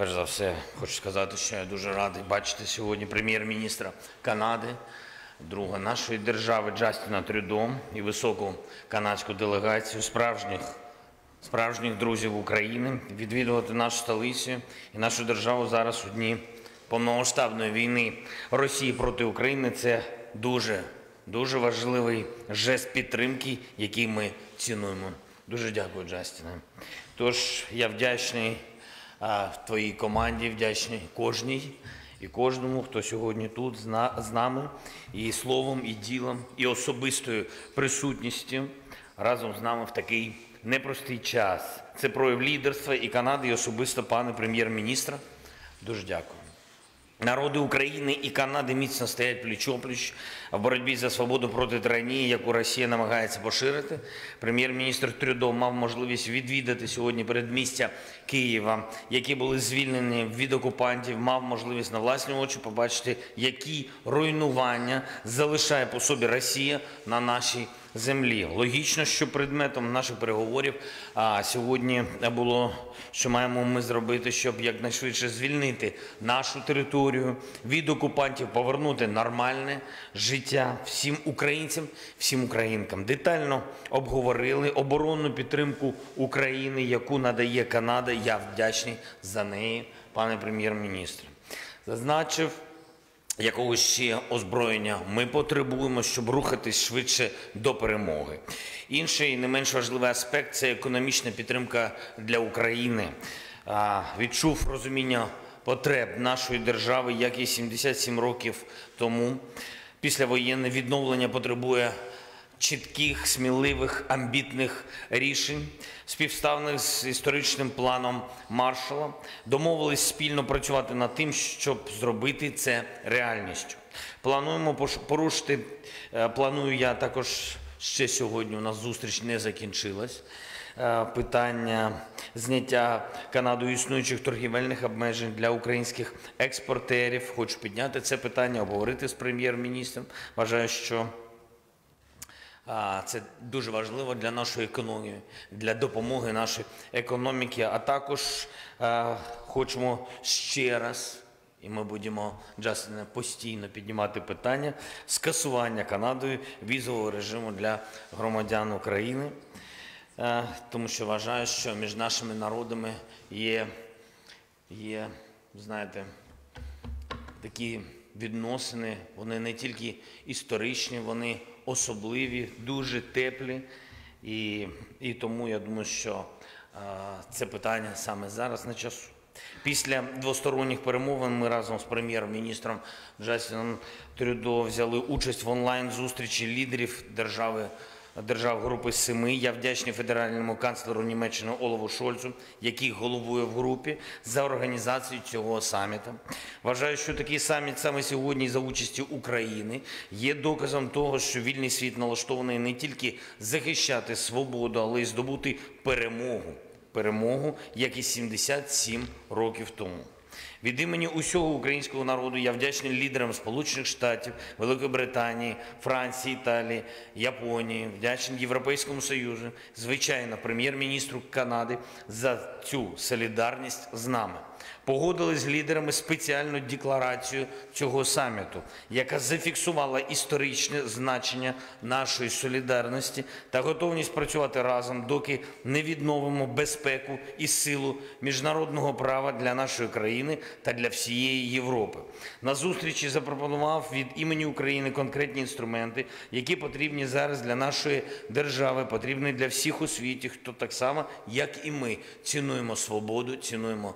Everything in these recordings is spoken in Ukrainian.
Перш за все, хочу сказати, що я дуже радий бачити сьогодні прем'єр-міністра Канади, друга нашої держави Джастіна Трюдо і високу канадську делегацію справжніх, справжніх друзів України відвідувати нашу столицю і нашу державу зараз у дні повномасштабної війни Росії проти України. Це дуже, дуже важливий жест підтримки, який ми цінуємо. Дуже дякую, Джастіне. Тож я вдячний твоїй команді, вдячний кожній і кожному, хто сьогодні тут з нами, і словом, і ділом, і особистою присутністю разом з нами в такий непростий час. Це прояв лідерства і Канади, і особисто пане прем'єр-міністра. Дуже дякую. Народи України і Канади міцно стоять пліч-опліч в боротьбі за свободу проти тиранії, яку Росія намагається поширити. Прем'єр-міністр Трюдо мав можливість відвідати сьогодні передмістя Києва, які були звільнені від окупантів. Мав можливість на власні очі побачити, які руйнування залишає по собі Росія на нашій землі. Логічно, що предметом наших переговорів а, сьогодні було, що маємо ми зробити, щоб якнайшвидше звільнити нашу територію від окупантів, повернути нормальне життя всім українцям, всім українкам. Детально обговорили оборонну підтримку України, яку надає Канада. Я вдячний за неї, пане прем'єр-міністре. Зазначив якого ще озброєння ми потребуємо, щоб рухатись швидше до перемоги. Інший не менш важливий аспект це економічна підтримка для України. Відчув розуміння потреб нашої держави, як і 77 років тому. Післявоєнне відновлення потребує чітких, сміливих, амбітних рішень, співставних з історичним планом Маршала, домовились спільно працювати над тим, щоб зробити це реальністю. Плануємо порушити. е, Планую я також ще сьогодні. У нас зустріч не закінчилась. Е, Питання зняття Канадою існуючих торгівельних обмежень для українських експортерів. Хочу підняти це питання, обговорити з прем'єр-міністром. Вважаю, що Це дуже важливо для нашої економіки, для допомоги нашої економіки. А також хочемо ще раз, і ми будемо постійно піднімати питання скасування Канадою візового режиму для громадян України, тому що вважаю, що між нашими народами є, є знаєте, такі відносини, вони не тільки історичні, вони особливі, дуже теплі. І, і тому я думаю, що е, це питання саме зараз на часу. Після двосторонніх перемовин ми разом з прем'єр-міністром Джастіном Трюдо взяли участь в онлайн-зустрічі лідерів держави держав Групи Семи. Я вдячний федеральному канцлеру Німеччини Олову Шольцу, який головує в групі за організацію цього саміту. Вважаю, що такий саміт саме сьогодні за участі України є доказом того, що вільний світ налаштований не тільки захищати свободу, але й здобути перемогу. Перемогу, як і 77 років тому. Від імені усього українського народу я вдячний лідерам Сполучених Штатів, Великої Британії, Франції, Італії, Японії, вдячний Європейському Союзу, звичайно, прем'єр-міністру Канади за цю солідарність з нами. Погодили з лідерами спеціальну декларацію цього саміту, яка зафіксувала історичне значення нашої солідарності та готовність працювати разом, доки не відновимо безпеку і силу міжнародного права для нашої країни та для всієї Європи. На зустрічі запропонував від імені України конкретні інструменти, які потрібні зараз для нашої держави, потрібні для всіх у світі, хто так само, як і ми, цінуємо свободу, цінуємо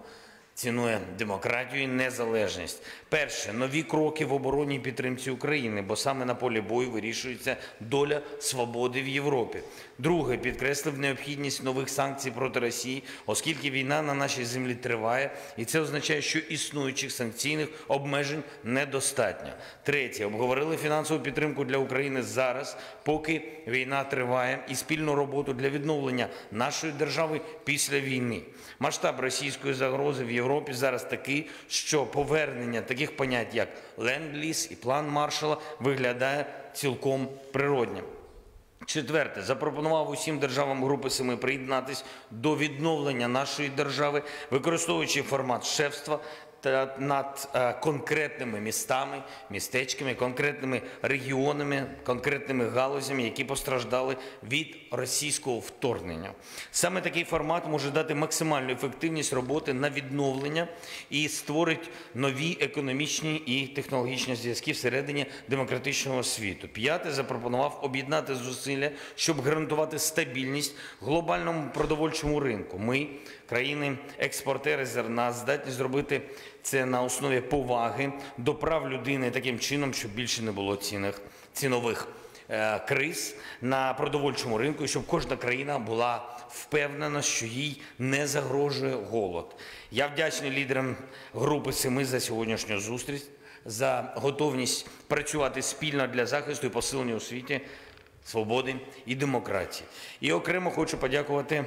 цінує демократію і незалежність. Перше нові кроки в обороні і підтримці України, бо саме на полі бою вирішується доля свободи в Європі. Друге, підкреслив необхідність нових санкцій проти Росії, оскільки війна на нашій землі триває, і це означає, що існуючих санкційних обмежень недостатньо. Третє, обговорили фінансову підтримку для України зараз, поки війна триває, і спільну роботу для відновлення нашої держави після війни. Масштаб російської загрози в Європі зараз такий, що повернення таких понять, як ленд-ліз і план Маршала, виглядає цілком природнім. Четверте, запропонував усім державам Групи Семи приєднатись до відновлення нашої держави, використовуючи формат шефства над е, конкретними містами, містечками, конкретними регіонами, конкретними галузями, які постраждали від російського вторгнення. Саме такий формат може дати максимальну ефективність роботи на відновлення і створить нові економічні і технологічні зв'язки всередині демократичного світу. П'яте запропонував об'єднати зусилля, щоб гарантувати стабільність глобальному продовольчому ринку. Ми, країни-експортери зерна, здатні зробити це на основі поваги до прав людини таким чином, щоб більше не було цінних цінових е, криз на продовольчому ринку, щоб кожна країна була впевнена, що їй не загрожує голод. Я вдячний лідерам групи Семи за сьогоднішню зустріч, за готовність працювати спільно для захисту і посилення у світі свободи і демократії. І окремо хочу подякувати.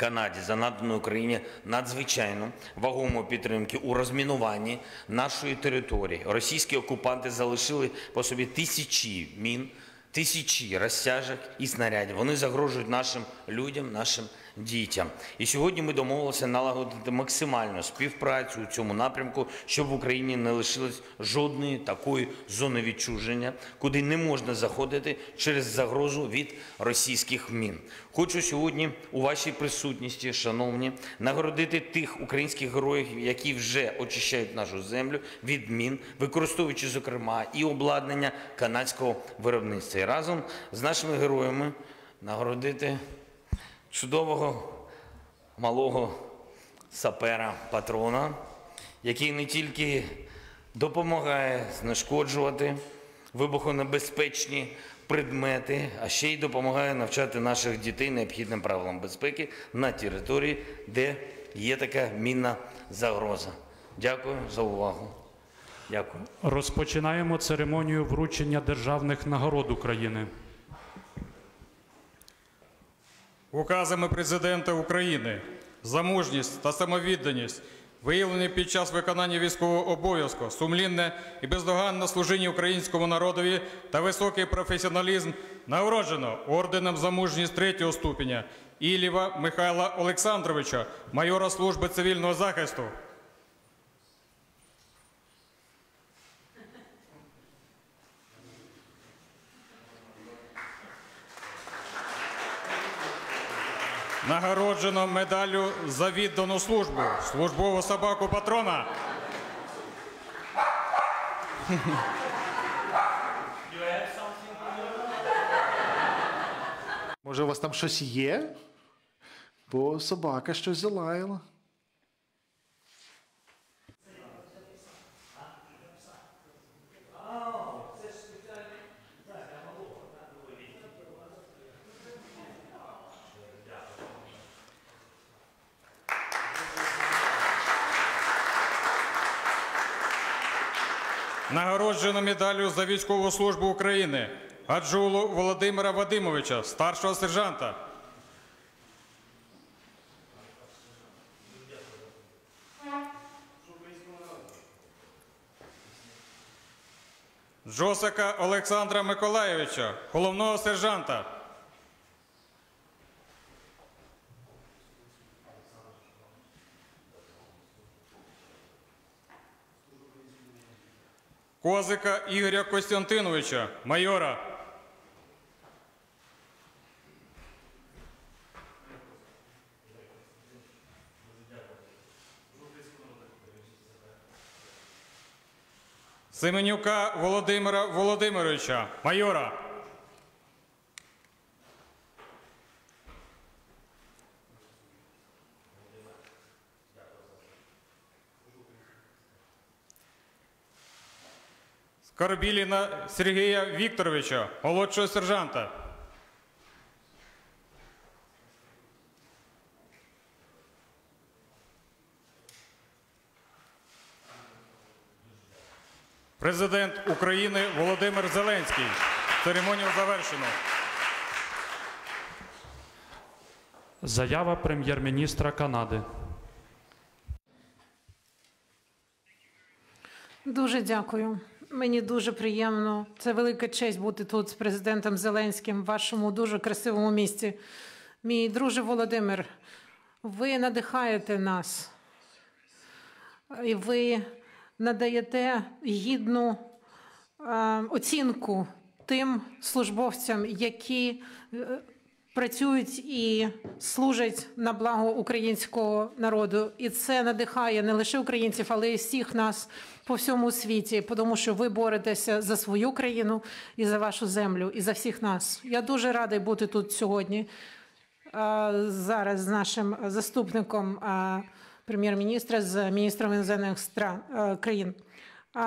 Канаді за надану Україні надзвичайну вагому підтримки у розмінуванні нашої території. Російські окупанти залишили по собі тисячі мін, тисячі розтяжок і снарядів. Вони загрожують нашим людям, нашим дітям. І сьогодні ми домовилися налагодити максимальну співпрацю у цьому напрямку, щоб в Україні не лишилось жодної такої зони відчуження, куди не можна заходити через загрозу від російських мін. Хочу сьогодні у вашій присутності, шановні, нагородити тих українських героїв, які вже очищають нашу землю від мін, використовуючи зокрема і обладнання канадського виробництва. І разом з нашими героями нагородити чудового малого сапера патрона, який не тільки допомагає знешкоджувати вибухонебезпечні предмети, а ще й допомагає навчати наших дітей необхідним правилам безпеки на території, де є така мінна загроза. Дякую за увагу. Дякую. Розпочинаємо церемонію вручення державних нагород України. Указами президента України за мужність та самовідданість, виявлені під час виконання військового обов'язку, сумлінне і бездоганне служіння українському народові та високий професіоналізм нагороджено орденом за мужність третього ступеня Ілєва Михайла Олександровича, майора служби цивільного захисту. Нагороджено медаллю за віддану службу, службову собаку патрона. Може, у вас там щось є? Бо собака щось залаяла. Нагороджено медаллю за військову службу України Гаджулу Володимира Вадимовича, старшого сержанта. Джосика Олександра Миколаєвича, головного сержанта. Козика Ігоря Костянтиновича, майора. Семенюка Володимира Володимировича, майора. Скорбіліна Сергія Вікторовича, молодшого сержанта. Президент України Володимир Зеленський. Церемонію завершено. Заява прем'єр-міністра Канади. Дуже дякую. Мені дуже приємно. Це велика честь бути тут з президентом Зеленським в вашому дуже красивому місті. Мій друже Володимир, ви надихаєте нас, і ви надаєте гідну е, оцінку тим службовцям, які е, працюють і служать на благо українського народу. І це надихає не лише українців, але й всіх нас по всьому світі, тому що ви боретеся за свою країну і за вашу землю, і за всіх нас. Я дуже радий бути тут сьогодні. Зараз з нашим заступником прем'єр-міністра, з міністром іноземних стран країн.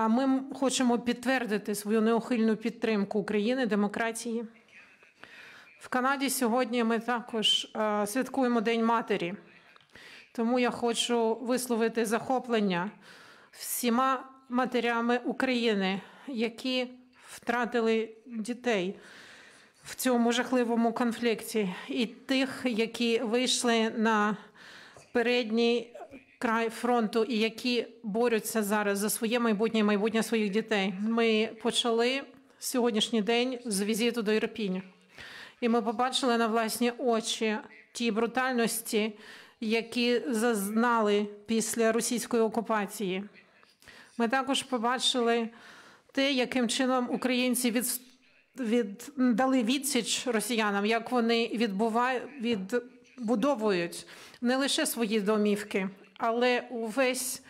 Ми хочемо підтвердити свою неухильну підтримку України, демократії. В Канаді сьогодні ми також е, святкуємо День матері. Тому я хочу висловити захоплення всіма матерями України, які втратили дітей в цьому жахливому конфлікті, і тих, які вийшли на передній край фронту і які борються зараз за своє майбутнє і майбутнє своїх дітей. Ми почали сьогоднішній день з візиту до Ірпіня. І ми побачили на власні очі ті брутальності, які зазнали після російської окупації. Ми також побачили те, яким чином українці від, від, дали відсіч росіянам, як вони відбувають, відбудовують не лише свої домівки, але увесь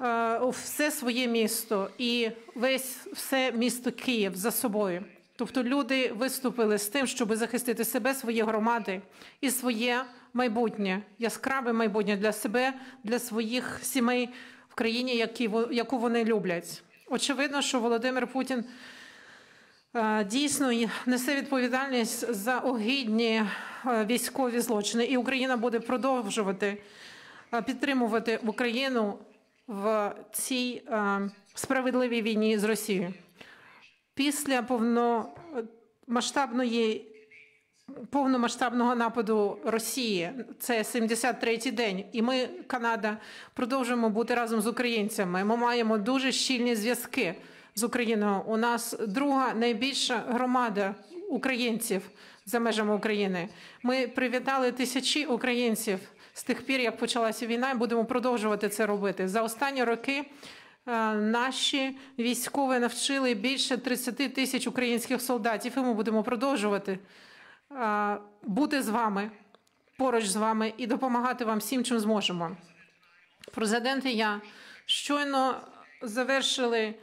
е, все своє місто і весь все місто Київ за собою. Тобто люди виступили з тим, щоб захистити себе, свої громади і своє майбутнє, яскраве майбутнє для себе, для своїх сімей в країні, яку вони люблять. Очевидно, що Володимир Путін е, дійсно несе відповідальність за огидні е, військові злочини, і Україна буде продовжувати е, підтримувати Україну в цій справедливій війні з Росією. Після повномасштабної повномасштабного нападу Росії це 73-й день, і ми, Канада, продовжуємо бути разом з українцями. Ми маємо дуже щільні зв'язки з Україною. У нас друга найбільша громада українців за межами України. Ми привітали тисячі українців з тих пір, як почалася війна, і будемо продовжувати це робити. За останні роки е, наші військові навчили більше 30 тисяч українських солдатів, і ми будемо продовжувати бути з вами, поруч з вами і допомагати вам всім, чим зможемо. Президент я щойно завершили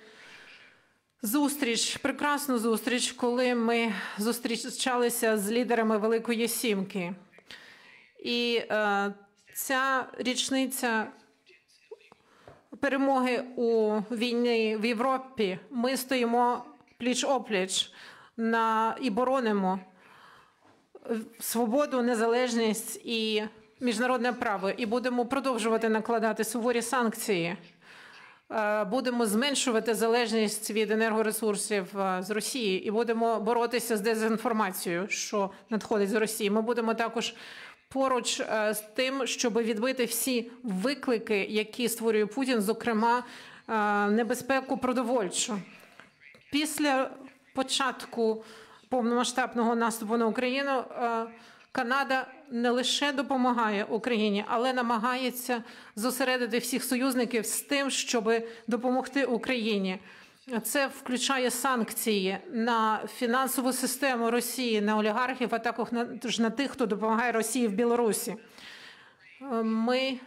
зустріч, прекрасну зустріч, коли ми зустрічалися з лідерами Великої Сімки. І е, ця річниця перемоги у війні в Європі. Ми стоїмо пліч опліч на і боронимо свободу, незалежність і міжнародне право. І будемо продовжувати накладати суворі санкції. Е, Будемо зменшувати залежність від енергоресурсів е, з Росії і будемо боротися з дезінформацією, що надходить з Росії. Ми будемо також поруч е, з тим, щоб відбити всі виклики, які створює Путін, зокрема небезпеку продовольчу. Після початку повномасштабного наступу на Україну е, Канада не лише допомагає Україні, але намагається зосередити всіх союзників з тим, щоб допомогти Україні. Це включає санкції на фінансову систему Росії, на олігархів, а також на, тих, хто допомагає Росії в Білорусі. Е, Ми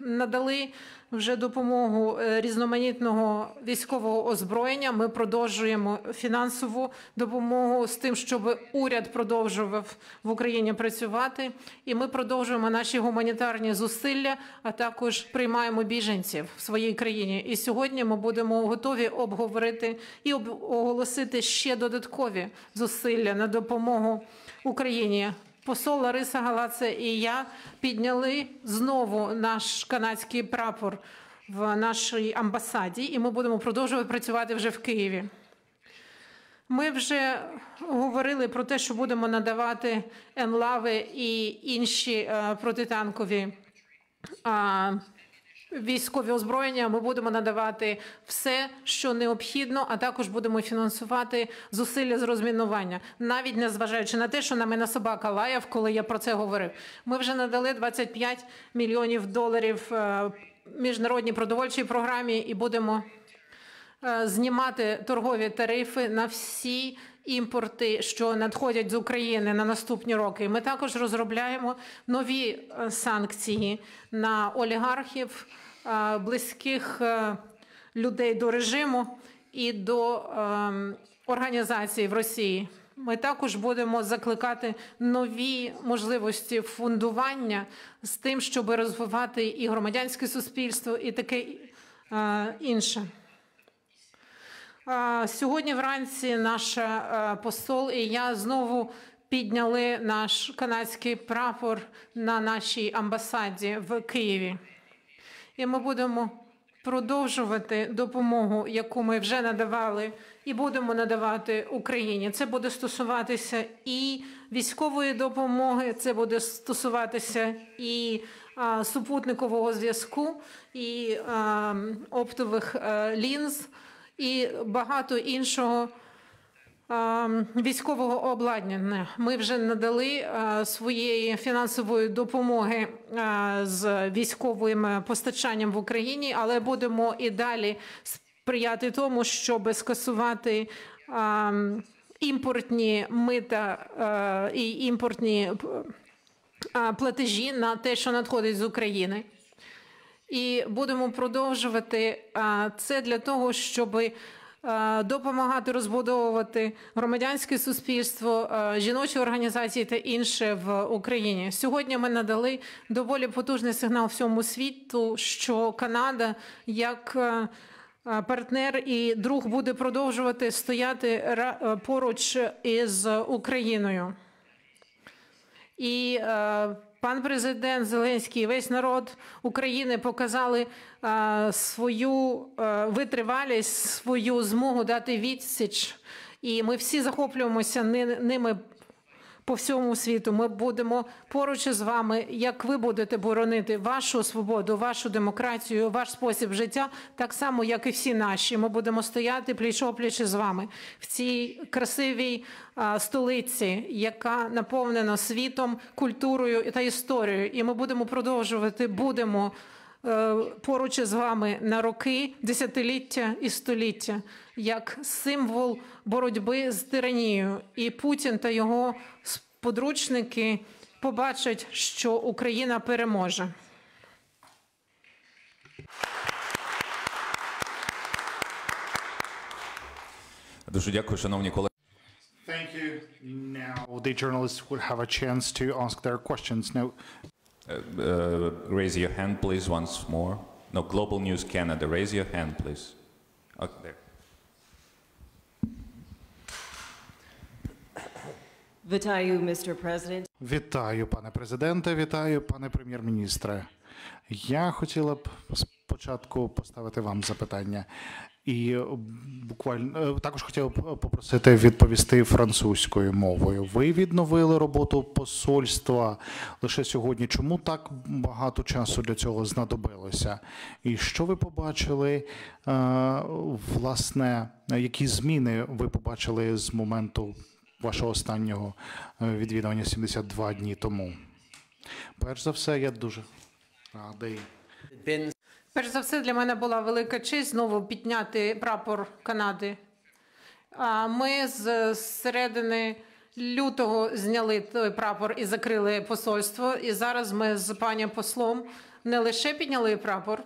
надали вже допомогу е, різноманітного військового озброєння. Ми продовжуємо фінансову допомогу з тим, щоб уряд продовжував в Україні працювати, і ми продовжуємо наші гуманітарні зусилля, а також приймаємо біженців в своїй країні. І сьогодні ми будемо готові обговорити і оголосити ще додаткові зусилля на допомогу Україні. Посол Лариса Галаце і я підняли знову наш канадський прапор в нашій амбасаді, і ми будемо продовжувати працювати вже в Києві. Ми вже говорили про те, що будемо надавати енлави і інші е, протитанкові військові озброєння. Ми будемо надавати все, що необхідно, а також будемо фінансувати зусилля з розмінування, навіть не зважаючи на те, що на мене собака лаяв, коли я про це говорив. Ми вже надали 25 мільйонів доларів е, міжнародній продовольчій програмі і будемо е, знімати торгові тарифи на всі імпорти, що надходять з України на наступні роки. Ми також розробляємо нові е, санкції на олігархів, близьких е, людей до режиму і до ем, організацій в Росії. Ми також будемо закликати нові можливості фундування з тим, щоб розвивати і громадянське суспільство, і таке е, інше. Сьогодні вранці наш е, посол і я знову підняли наш канадський прапор на нашій амбасаді в Києві. І ми будемо продовжувати допомогу, яку ми вже надавали, і будемо надавати Україні. Це буде стосуватися і військової допомоги, це буде стосуватися і а, супутникового зв'язку, і а, оптових а, лінз, і багато іншого. Військового обладнання ми вже надали своєї фінансової допомоги з військовим постачанням в Україні, але будемо і далі сприяти тому, щоб скасувати імпортні мита і імпортні платежі на те, що надходить з України. І будемо продовжувати це для того, щоб а, допомагати розбудовувати громадянське суспільство, жіночі організації та інше в Україні. Сьогодні ми надали доволі потужний сигнал всьому світу, що Канада як а, партнер і друг буде продовжувати стояти поруч із Україною. І е, пан президент Зеленський, і весь народ України показали а, свою а, витривалість, свою змогу дати відсіч. І ми всі захоплюємося ни- ними по всьому світу. Ми будемо поруч із вами, як ви будете боронити вашу свободу, вашу демократію, ваш спосіб життя, так само, як і всі наші. Ми будемо стояти пліч-опліч із вами в цій красивій а, столиці, яка наповнена світом, культурою та історією. І ми будемо продовжувати, будемо поруч із вами на роки, десятиліття і століття, як символ боротьби з тиранією. І Путін та його подручники побачать, що Україна переможе. Дуже дякую, шановні колеги. Thank you. Now the journalists will have a chance to ask their questions. Now, Uh, uh, raise your hand, please, once more. No, Global News Canada. Raise your hand, please. Okay, there. Vitayu, Mr. President. Вітаю, пане президенте, вітаю, пане прем'єр-міністре. Я хотіла б спочатку поставити вам запитання. І е, буквально е, також хотів попросити відповісти французькою мовою. Ви відновили роботу посольства лише сьогодні. Чому так багато часу для цього знадобилося? І що ви побачили, е, власне, які зміни ви побачили з моменту вашого останнього е, відвідування 72 дні тому? Перш за все, я дуже радий. Перш за все, для мене була велика честь знову підняти прапор Канади. А Ми з середини лютого зняли той прапор і закрили посольство. І зараз ми з пані послом не лише підняли прапор,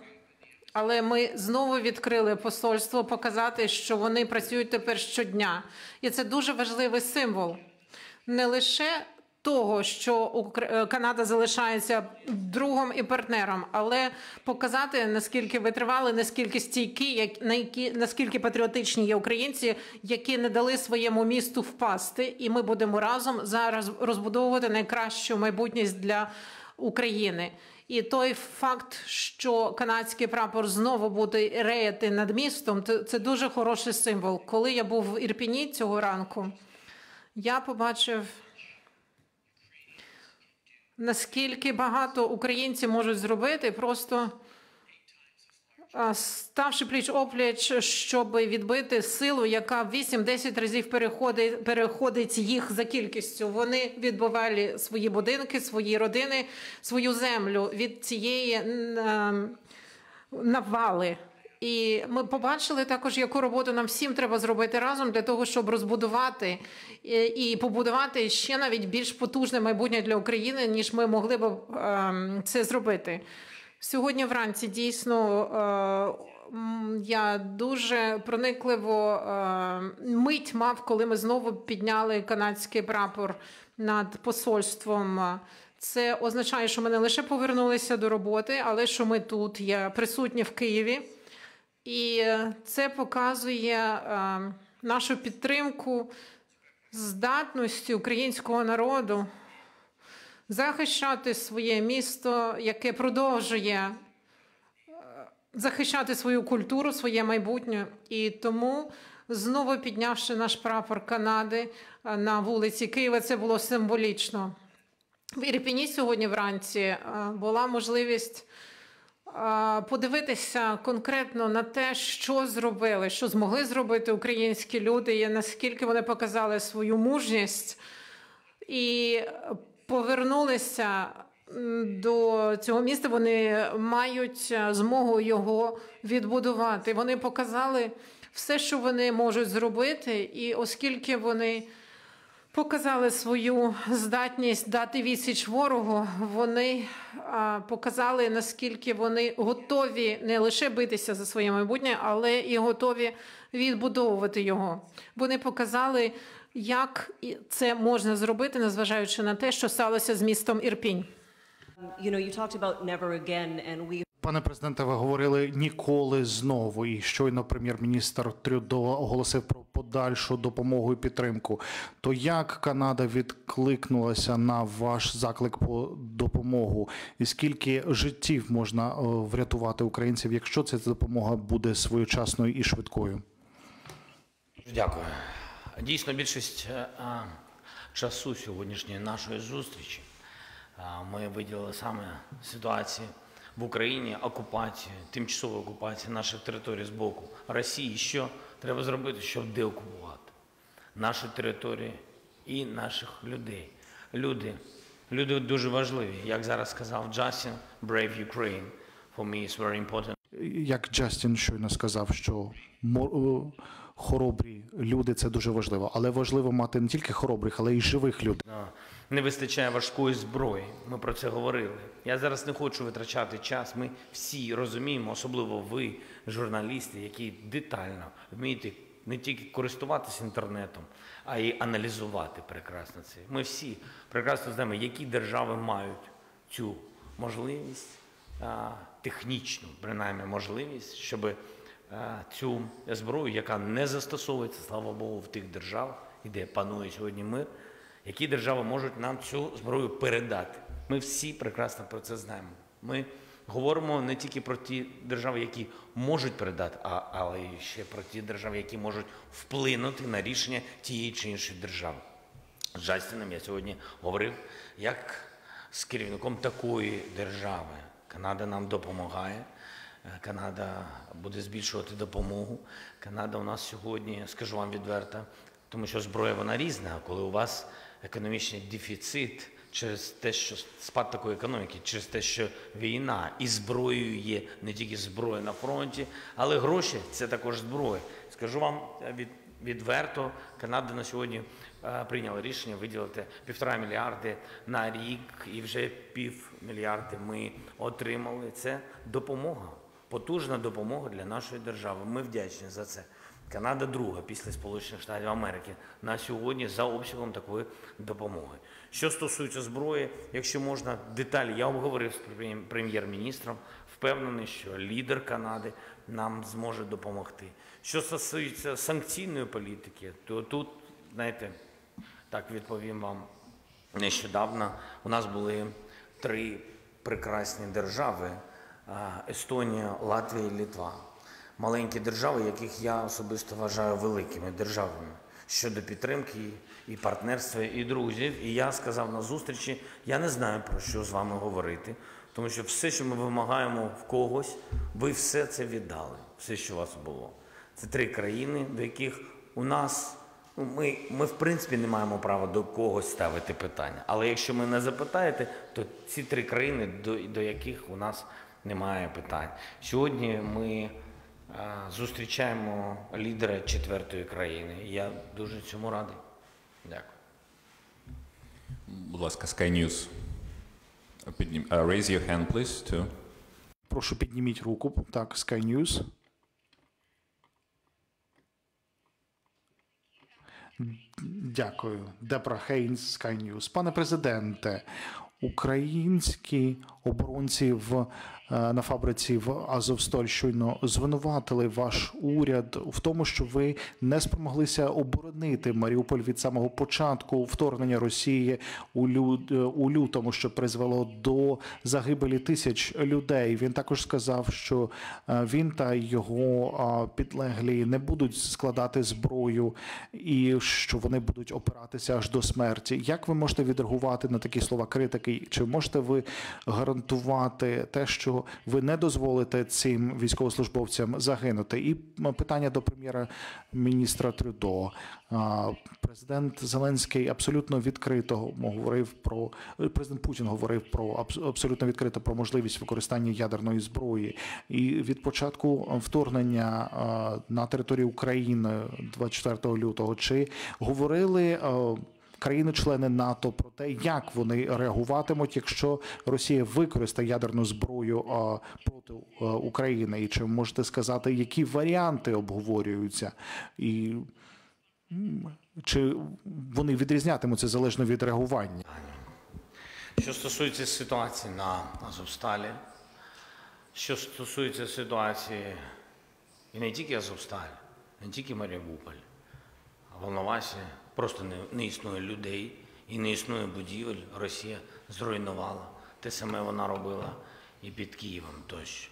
але ми знову відкрили посольство, показати, що вони працюють тепер щодня. І це дуже важливий символ. Не лише того, що е, Канада залишається другом і партнером, але показати наскільки витривали, наскільки стійкі, як на які наскільки патріотичні є українці, які не дали своєму місту впасти, і ми будемо разом зараз розбудовувати найкращу майбутність для України. І той факт, що канадський прапор знову буде реяти над містом, це дуже хороший символ. Коли я був в Ірпіні цього ранку, я побачив наскільки багато українці можуть зробити, просто ставши пліч опліч, щоб відбити силу, яка в 8-10 разів переходить, переходить їх за кількістю. Вони відбували свої будинки, свої родини, свою землю від цієї м, навали. І ми побачили також, яку роботу нам всім треба зробити разом для того, щоб розбудувати і, і побудувати ще навіть більш потужне майбутнє для України, ніж ми могли б ем, це зробити. Сьогодні вранці дійсно е, я дуже проникливо е, мить мав, коли ми знову підняли канадський прапор над посольством. Це означає, що ми не лише повернулися до роботи, але що ми тут є присутні в Києві. І е, це показує е, нашу підтримку здатності українського народу захищати своє місто, яке продовжує е, захищати свою культуру, своє майбутнє. І тому, знову піднявши наш прапор Канади на вулиці Києва, це було символічно. В Ірпіні сьогодні вранці була можливість подивитися конкретно на те, що зробили, що змогли зробити українські люди, і наскільки вони показали свою мужність і повернулися до цього міста. Вони мають е, змогу його відбудувати. Вони показали все, що вони можуть зробити, і оскільки вони показали свою здатність дати відсіч ворогу. Вони показали, наскільки вони готові не лише битися за своє майбутнє, але і готові відбудовувати його. Вони показали, як це можна зробити, незважаючи на те, що сталося з містом Ірпінь. You know, you talked about never again, and we Пане президенте, ви говорили ніколи знову. І щойно прем'єр-міністр Трюдо оголосив про подальшу допомогу і підтримку. То як Канада відкликнулася на ваш заклик по допомогу? І скільки життів можна е, врятувати українців, якщо ця допомога буде своєчасною і швидкою? Дякую. Дійсно, більшість е, часу сьогоднішньої нашої зустрічі ми виділили саме ситуації в Україні, окупації, тимчасової окупації наших територій з боку Росії. Що треба зробити, щоб деокупувати наші території і наших людей. Люди, люди дуже важливі. Як зараз сказав Джастін, Brave Ukraine. For me, it's very important. Як Джастін щойно сказав, що е, хоробрі люди це дуже важливо, але важливо мати не тільки хоробрих, але й живих людей. Не вистачає важкої зброї. Ми про це говорили. Я зараз не хочу витрачати час. Ми всі розуміємо, особливо ви, журналісти, які детально вмієте не тільки користуватися інтернетом, а й аналізувати прекрасно це. Ми всі прекрасно знаємо, які держави мають цю можливість, технічну, принаймні, можливість, щоб цю зброю, яка не застосовується, слава Богу, в тих державах, де панує сьогодні мир, які держави можуть нам цю зброю передати. Ми всі прекрасно про це знаємо. Ми говоримо не тільки про ті держави, які можуть передати, а, але й ще про ті держави, які можуть вплинути на рішення тієї чи іншої держави. З Джастіном я сьогодні говорив, як з керівником такої держави. Канада нам допомагає. Е, Канада буде збільшувати допомогу. Канада у нас сьогодні, скажу вам відверто, тому що зброя вона різна. Коли у вас економічний дефіцит через те, що спад такої економіки, через те, що війна і зброєю є не тільки зброя на фронті, але гроші це також зброя. Скажу вам е, від, відверто, Канада на сьогодні е, прийняла рішення виділити півтора мільярди на рік, і вже пів мільярди ми отримали. Це допомога, потужна допомога для нашої держави. Ми вдячні за це. Канада друга після Сполучених Штатів Америки на сьогодні за обсягом такої допомоги. Що стосується зброї, якщо можна деталі, я обговорив з прем'єр- прем'єр-міністром, впевнений, що лідер Канади нам зможе допомогти. Що стосується санкційної політики, то тут, знаєте, так відповім вам. Нещодавно у нас були три прекрасні держави: Естонія, Латвія і Литва. Маленькі держави, яких я особисто вважаю великими державами щодо підтримки і партнерства, і друзів. І я сказав на зустрічі: я не знаю про що з вами говорити, Тому що все, що ми вимагаємо в когось, ви все це віддали, все, що у вас було. Це три країни, до яких у нас ну, ми, ми в принципі не маємо права до когось ставити питання. Але якщо ви не запитаєте, то ці три країни, до, до яких у нас немає питань. Сьогодні ми зустрічаємо лідера четвертої країни. Я дуже цьому радий. Дякую. Будь ласка, Sky News. Uh, Raise your hand, please, too. Прошу підніміть руку. Так, Sky News. Дякую. Дебора Хейнс, Sky News. Пане президенте, українські оборонці в, е, на фабриці в Азовсталь щойно звинуватили ваш уряд в тому, що ви не спромоглися оборонити Маріуполь від самого початку вторгнення Росії у, лю, е, у лютому, що призвело до загибелі тисяч людей. Він також сказав, що е, він та його е, підлеглі не будуть складати зброю і що вони будуть опиратися аж до смерті. Як ви можете відреагувати на такі слова критики? Чи можете ви гарантувати те, що ви не дозволите цим військовослужбовцям загинути? І питання до прем'єра-міністра Трюдо. Президент Зеленський абсолютно відкрито говорив про президент Путін говорив про абс- абсолютно відкрито про можливість використання ядерної зброї. І від початку вторгнення на територію України 24 лютого чи говорили а, країни-члени НАТО про те, як вони реагуватимуть, якщо Росія використає ядерну зброю проти України, і чи можете сказати, які варіанти обговорюються, і чи вони відрізнятимуться залежно від реагування? Що стосується ситуації на Азовсталі, що стосується ситуації і не тільки Азовсталь, не тільки Маріуполь, а Волновасі просто не, не існує людей і не існує будівель. Росія зруйнувала. Те саме вона робила і під Києвом тощо.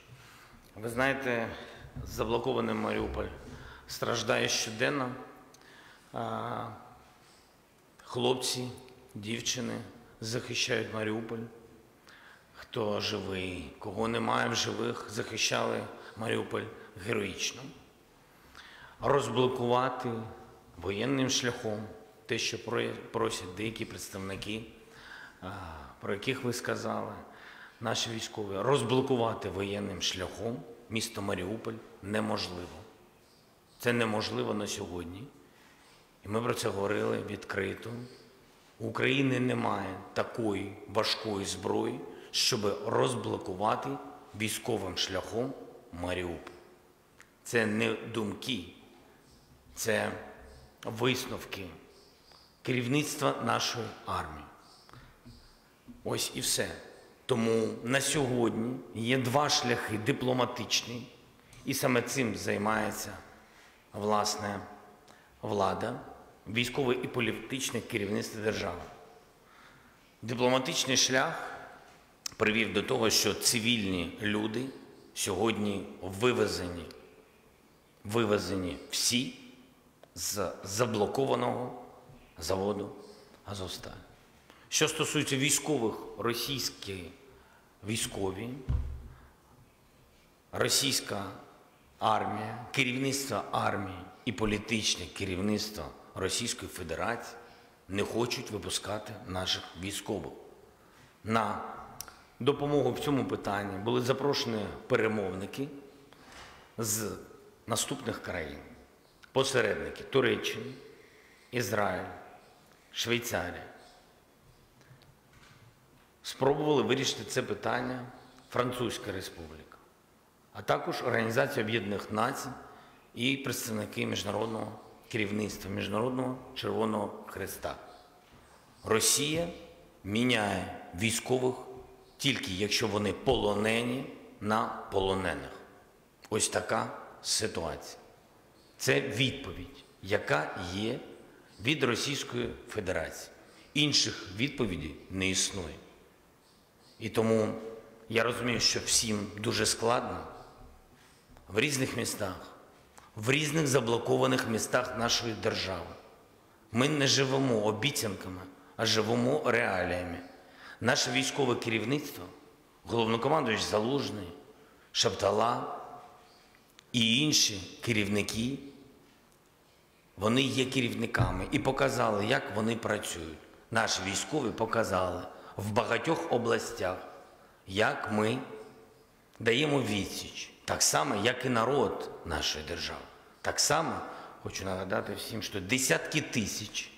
Ви знаєте, заблокований Маріуполь страждає щоденно. Хлопці, дівчини захищають Маріуполь. Хто живий, кого немає в живих, захищали Маріуполь героїчно. Розблокувати воєнним шляхом те, що просять деякі представники, про яких ви сказали, наші військові, розблокувати воєнним шляхом місто Маріуполь неможливо. Це неможливо на сьогодні. І ми про це говорили відкрито. України немає такої важкої зброї, щоб розблокувати військовим шляхом Маріуполь. Це не думки, це висновки керівництва нашої армії. Ось і все. Тому на сьогодні є два шляхи дипломатичні, і саме цим займається власне влада, військове і політичне керівництво держави. Дипломатичний шлях привів до того, що цивільні люди сьогодні вивезені, вивезені всі з заблокованого заводу Азовсталь. Що стосується військових, російські військові, російська армія, керівництво армії і політичне керівництво Російської Федерації не хочуть випускати наших військових. На допомогу в цьому питанні були запрошені перемовники з наступних країн: посередники Туреччини, Ізраїль, Швейцарія. Спробували вирішити це питання Французька Республіка, а також Організація Об'єднаних Націй і представники міжнародного керівництва Міжнародного Червоного Хреста. Росія міняє військових тільки якщо вони полонені на полонених. Ось така ситуація. Це відповідь, яка є від Російської Федерації. Інших відповідей не існує. І тому я розумію, що всім дуже складно в різних містах, в різних заблокованих містах нашої держави. Ми не живемо обіцянками, а живемо реаліями. Наше військове керівництво головнокомандуючий Залужний, Шаптала і інші керівники, вони є керівниками і показали, як вони працюють. Наші військові показали в багатьох областях, як ми даємо відсіч, так само, як і народ нашої держави. Так само хочу нагадати всім, що десятки тисяч,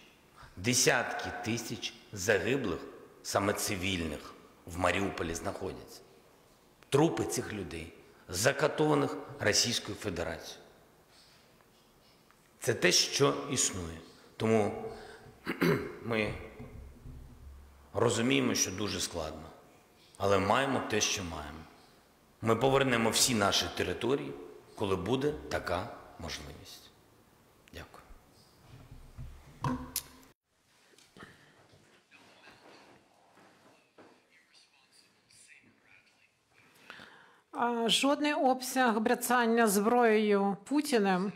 десятки тисяч загиблих, саме цивільних, в Маріуполі знаходяться. Трупи цих людей, закатованих Російською Федерацією. Це те, що існує. Тому ми розуміємо, що дуже складно, але маємо те, що маємо. Ми повернемо всі наші території, коли буде така можливість. Дякую. Жодний обсяг бряцання зброєю Путіним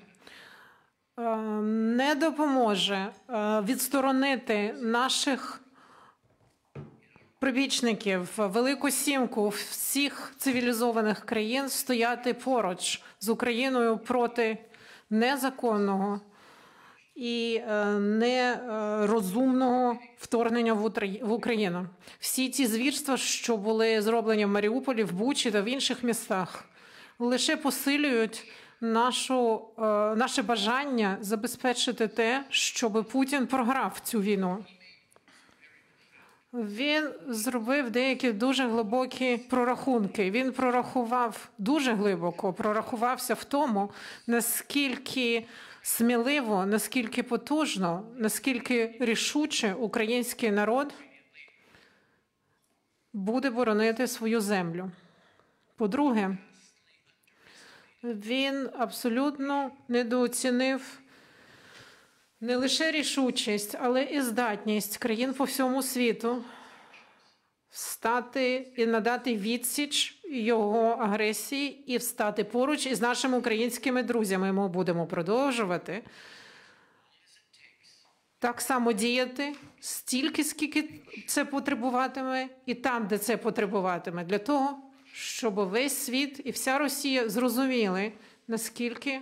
не допоможе е, відсторонити наших прибічників, велику сімку всіх цивілізованих країн стояти поруч з Україною проти незаконного і е, нерозумного вторгнення в Україну. Всі ті звірства, що були зроблені в Маріуполі, в Бучі та в інших містах, лише посилюють нашу, е, наше бажання забезпечити те, щоб Путін програв цю війну. Він зробив деякі дуже глибокі прорахунки. Він прорахував дуже глибоко, прорахувався в тому, наскільки сміливо, наскільки потужно, наскільки рішуче український народ буде боронити свою землю. По-друге, він абсолютно недооцінив не лише рішучість, але і здатність країн по всьому світу встати і надати відсіч його агресії і встати поруч із нашими українськими друзями. Ми будемо продовжувати так само діяти стільки, скільки це потребуватиме, і там, де це потребуватиме, для того, щоб весь світ і вся Росія зрозуміли, наскільки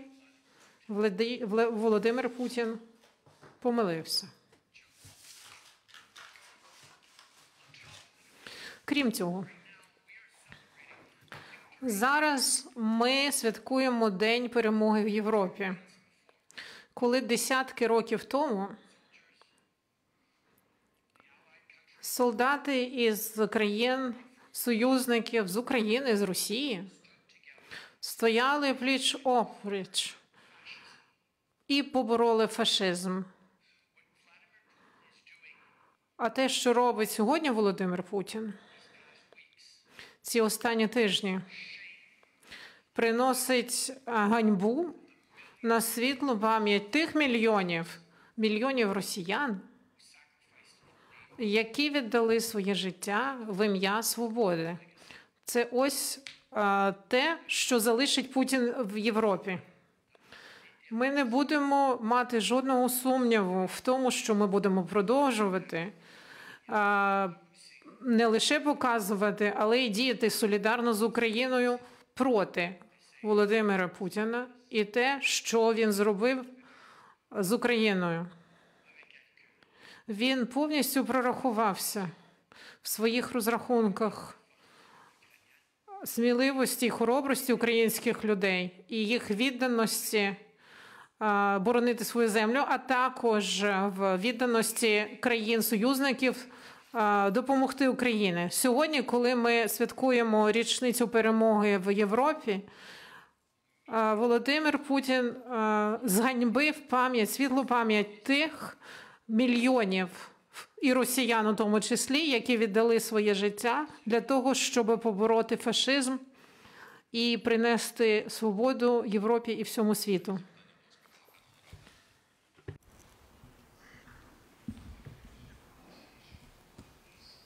Володимир Путін помилився. Крім цього, зараз ми святкуємо День перемоги в Європі, коли десятки років тому солдати із країн союзників з України, з Росії стояли пліч опліч і побороли фашизм. А те, що робить сьогодні Володимир Путін, ці останні тижні, приносить ганьбу на світлу пам'ять тих мільйонів, мільйонів росіян, які віддали своє життя в ім'я свободи. Це ось а, те, що залишить Путін в Європі. Ми не будемо мати жодного сумніву в тому, що ми будемо продовжувати а, не лише показувати, але й діяти солідарно з Україною проти Володимира Путіна і те, що він зробив з Україною. Він повністю прорахувався в своїх розрахунках сміливості і хоробрості українських людей і їх відданості боронити свою землю, а також в відданості країн-союзників допомогти Україні. Сьогодні, коли ми святкуємо річницю перемоги в Європі, Володимир Путін зганьбив пам'ять, світлу пам'ять тих мільйонів і росіян у тому числі, які віддали своє життя для того, щоб побороти фашизм і принести свободу Європі і всьому світу.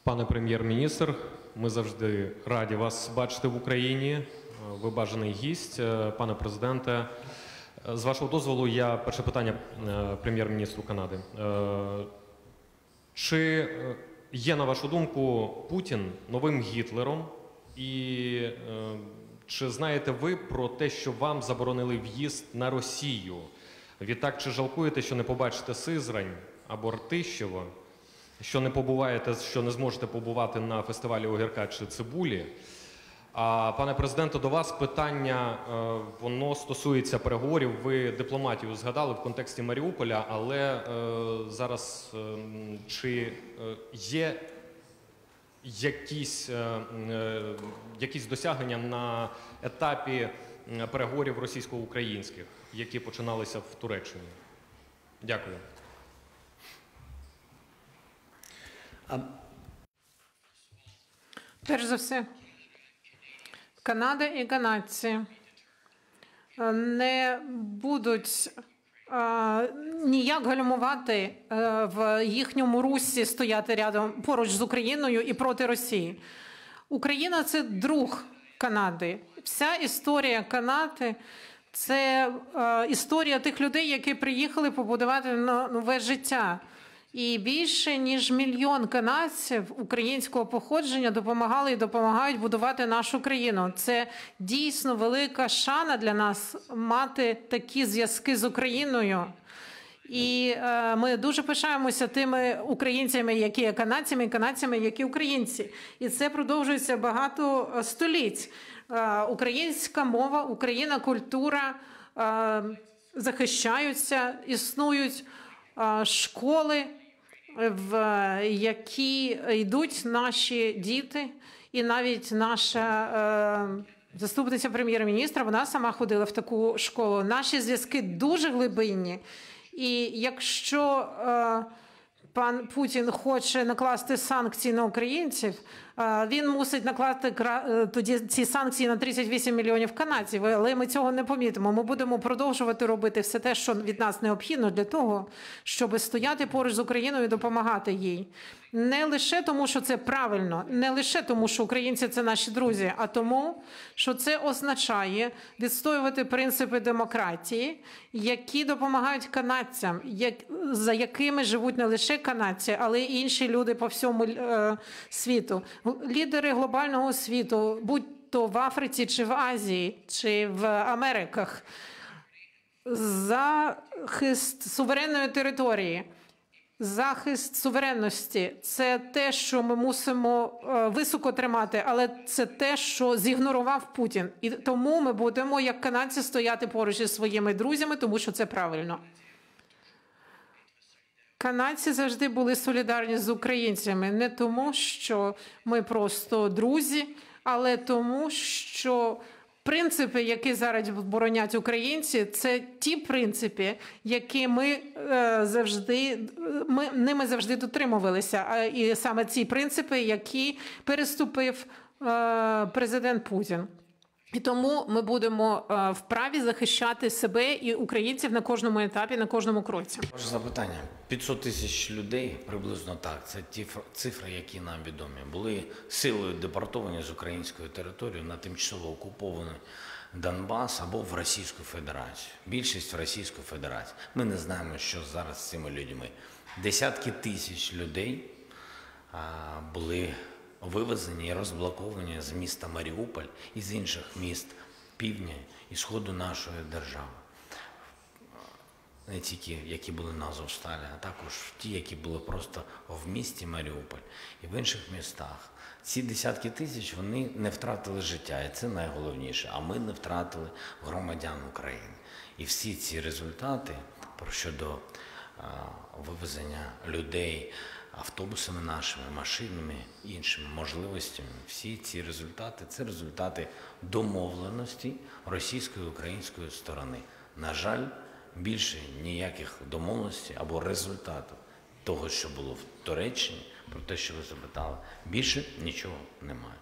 Пане прем'єр-міністр, ми завжди раді вас бачити в Україні. Ви бажаний гість, пане президенте. Е, З вашого дозволу, я перше питання е, прем'єр-міністру Канади. Е, Чи є, на вашу думку, Путін новим Гітлером І чи знаєте ви про те, що вам заборонили в'їзд на Росію? Відтак, чи жалкуєте, що не побачите Сизрань або Ртищево, що не побуваєте, що не зможете побувати на фестивалі огірка чи цибулі? Пане президенте, до вас питання е, воно стосується переговорів. Ви дипломатію згадали в контексті Маріуполя, але е, зараз е, чи е, є якісь, якісь досягнення на етапі переговорів російсько-українських, які починалися в Туреччині? Дякую. Перш за все, Канада і канадці е, не будуть е, ніяк гальмувати е, в їхньому русі стояти рядом поруч з Україною і проти Росії. Україна це друг Канади. Вся історія Канади це е, історія тих людей, які приїхали побудувати нове життя. І більше ніж мільйон канадців українського походження допомагали і допомагають будувати нашу країну. Це дійсно велика шана для нас мати такі зв'язки з Україною. І е, ми дуже пишаємося тими українцями, які є канадцями, і канадцями, які українці. І це продовжується багато е, століть. Е, українська мова, Україна, культура е, захищаються, існують е, школи, в які йдуть наші діти, і навіть наша е, заступниця прем'єр-міністра, вона сама ходила в таку школу. Наші зв'язки дуже глибинні. І якщо е, пан Путін хоче накласти санкції на українців, він мусить накласти е, тоді ці санкції на 38 мільйонів канадців. Але ми цього не помітимо. Ми будемо продовжувати робити все те, що від нас необхідно для того, щоб стояти поруч з Україною і допомагати їй. Не лише тому, що це правильно, не лише тому, що українці це наші друзі, а тому, що це означає відстоювати принципи демократії, які допомагають канадцям, як, за якими живуть не лише канадці, але й інші люди по всьому е, світу. Лідери глобального світу, будь то в Африці, чи в Азії, чи в Америках, захист суверенної території. Захист суверенності це те, що ми мусимо е, високо тримати, але це те, що зігнорував Путін. І тому ми будемо, як канадці, стояти поруч із своїми друзями, тому що це правильно. Канадці завжди були солідарні з українцями не тому, що ми просто друзі, але тому, що принципи, які зараз боронять українці, це ті принципи, які ми е, завжди ми ними завжди дотримувалися. І саме ці принципи, які переступив е, президент Путін. І тому ми будемо е, вправі захищати себе і українців на кожному етапі, на кожному кроці. Ваше запитання. 500 тисяч людей, приблизно так, це ті фр- цифри, які нам відомі, були силою депортовані з української території на тимчасово окупований Донбас або в Російську Федерацію. Більшість в Російську Федерацію. Ми не знаємо, що зараз з цими людьми. Десятки тисяч людей були вивезені і розблоковані з міста Маріуполь і з інших міст півдня і сходу нашої держави не тільки які були на Азовсталі, а також ті, які були просто в місті Маріуполь і в інших містах. Ці десятки тисяч вони не втратили життя, і це найголовніше. А ми не втратили громадян України. І всі ці результати щодо вивезення людей автобусами нашими, машинами, іншими можливостями, всі ці результати це результати домовленості російської української сторони. На жаль, більше ніяких домовленостей або результатів того, що було в Туреччині, про те, що ви запитали, більше нічого немає.